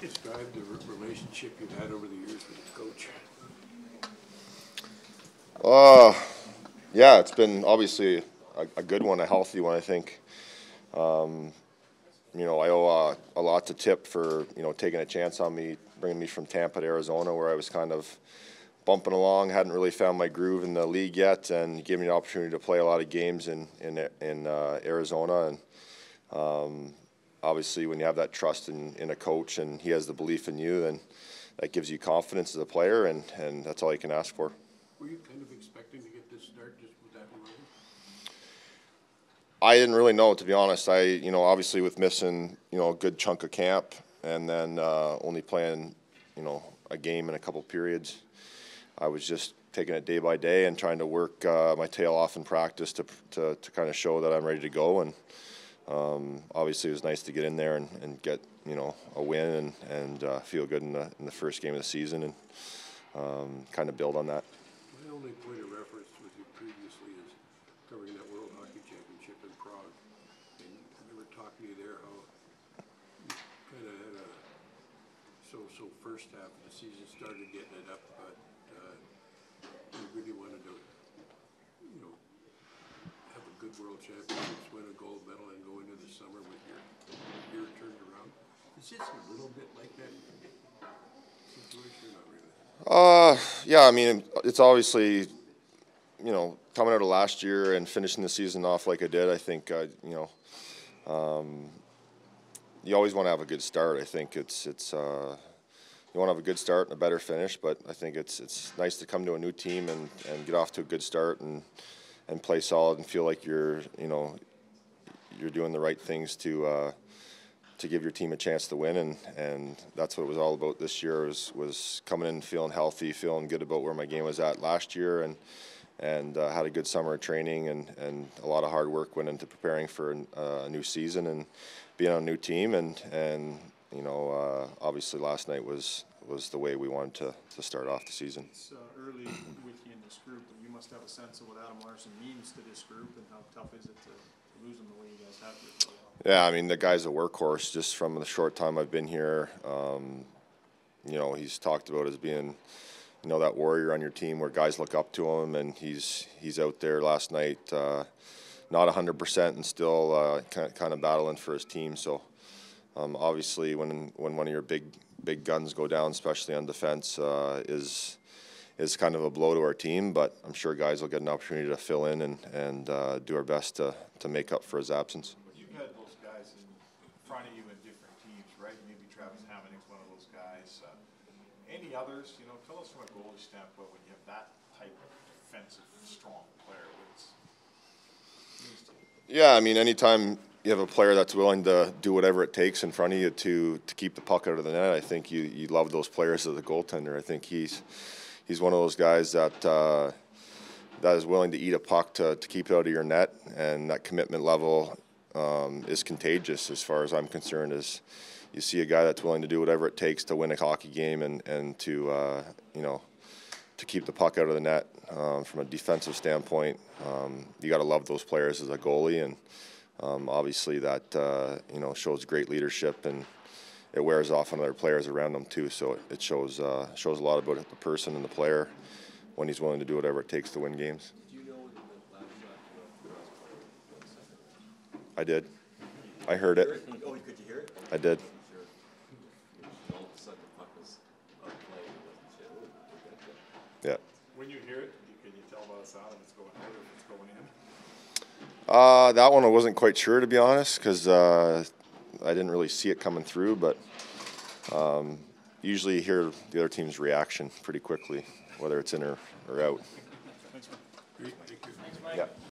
describe the relationship you've had over the years with the coach? Uh, yeah, it's been obviously a, a good one, a healthy one, I think. Um, you know, I owe uh, a lot to Tip for, you know, taking a chance on me, bringing me from Tampa to Arizona where I was kind of bumping along, hadn't really found my groove in the league yet, and gave me the opportunity to play a lot of games in, in, in uh, Arizona. And um, obviously, when you have that trust in, in a coach and he has the belief in you, then that gives you confidence as a player, and, and that's all you can ask for. Were you kind of expecting to get this start just with that in mind? I didn't really know, to be honest. I, you know, obviously with missing, you know, a good chunk of camp and then uh, only playing, you know, a game in a couple periods, I was just taking it day by day and trying to work uh, my tail off in practice to, to, to kind of show that I'm ready to go. And um, obviously it was nice to get in there and, and get, you know, a win and, and uh, feel good in the, in the first game of the season and um, kind of build on that. My only point of reference with you previously is covering that World Hockey Championship in Prague. And we were talking to you there how you kind of had a so-so first half of the season, started getting it up, but uh, you really wanted to, you know, have a good World Championships, win a gold medal, and go into the summer with your year turned around. Is this a little bit like that situation, not really? Uh, yeah, I mean, it's obviously, you know, coming out of last year and finishing the season off like I did, I think, uh, you know, um, you always want to have a good start. I think it's, it's, uh, you want to have a good start and a better finish, but I think it's, it's nice to come to a new team and, and get off to a good start and, and play solid and feel like you're, you know, you're doing the right things to, uh, to give your team a chance to win, and, and that's what it was all about this year. Was was coming in feeling healthy, feeling good about where my game was at last year, and and uh, had a good summer of training, and, and a lot of hard work went into preparing for uh, a new season and being on a new team, and and you know uh, obviously last night was was the way we wanted to, to start off the season. Uh, early with you in this group, but you must have a sense of what Adam Larsson means to this group and how tough is it to to lose him the way you guys have. Yeah, I mean the guy's a workhorse. Just from the short time I've been here, um, you know, he's talked about as being, you know, that warrior on your team where guys look up to him, and he's he's out there last night, uh, not hundred percent, and still uh, kind kind of battling for his team. So, um, obviously, when when one of your big big guns go down, especially on defense, uh, is is kind of a blow to our team. But I'm sure guys will get an opportunity to fill in and and uh, do our best to to make up for his absence. You've had those guys in front of you in different teams, right? Maybe Travis Hamonic's one of those guys. Uh, Any others, you know, tell us from a goalie standpoint, when you have that type of defensive, strong player? Yeah, I mean, anytime you have a player that's willing to do whatever it takes in front of you to to keep the puck out of the net, I think you you love those players as a goaltender. I think he's he's one of those guys that uh, that is willing to eat a puck to, to keep it out of your net, and that commitment level um, is contagious as far as I'm concerned. Is you see a guy that's willing to do whatever it takes to win a hockey game and and to uh, you know to keep the puck out of the net. Um, from a defensive standpoint, um, you got to love those players as a goalie, and um, obviously that uh, you know shows great leadership and it wears off on other players around them too. So it, it shows uh, shows a lot about the person and the player when he's willing to do whatever it takes to win games. Do you know when the last shot you I did. I heard it. Oh, could you hear it? I did. All of a sudden the puck was playing, it wasn't shit. We got that. Yeah. When you hear it, you- can you tell by the sound if it's going out or if it's going in? Uh, that one I wasn't quite sure to be honest, because uh, I didn't really see it coming through. But um, usually you hear the other team's reaction pretty quickly, whether it's in or, or out. Great, thank you. Yeah.